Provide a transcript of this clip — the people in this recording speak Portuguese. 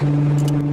Thank hum. you.